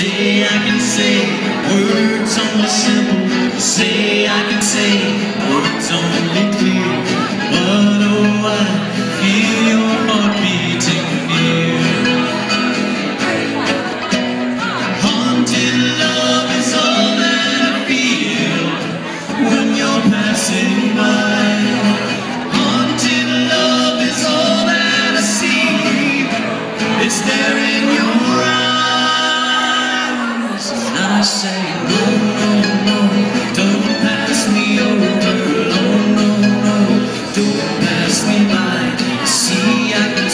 Say I can say words only simple. Say I can say words only passed me by. See, I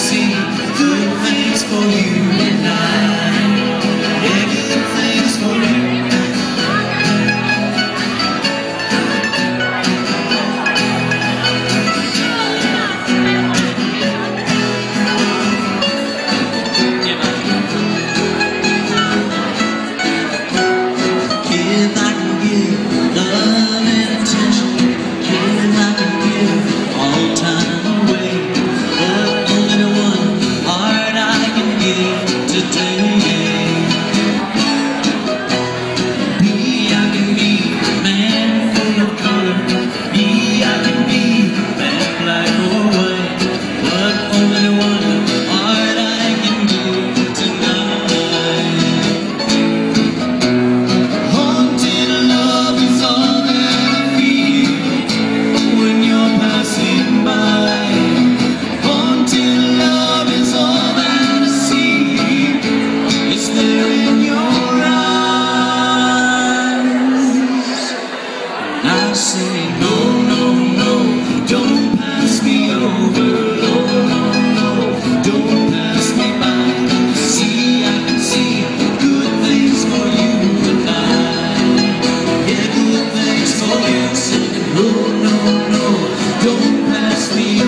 No, no, no, don't pass me